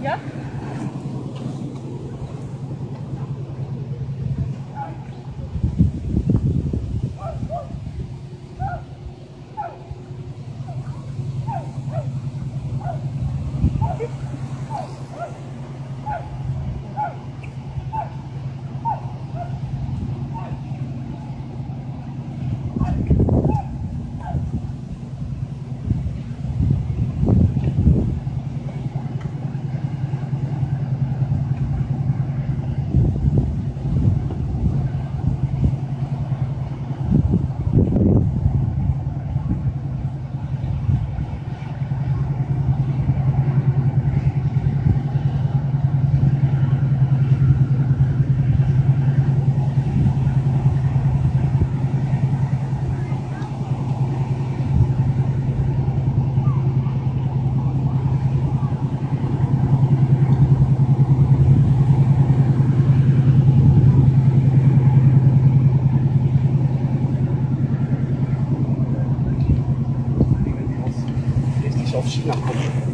Yeah. 신경 써.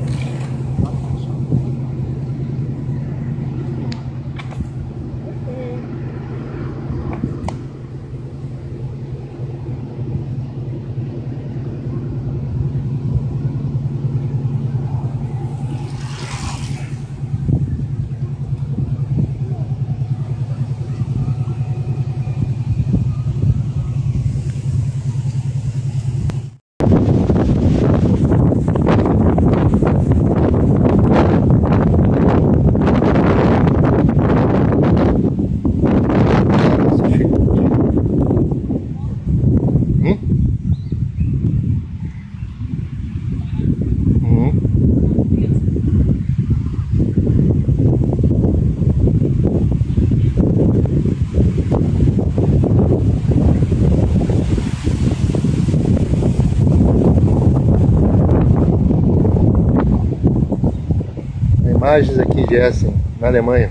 Imagens aqui de Essen, na Alemanha,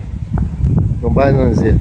no bairro Nanzê.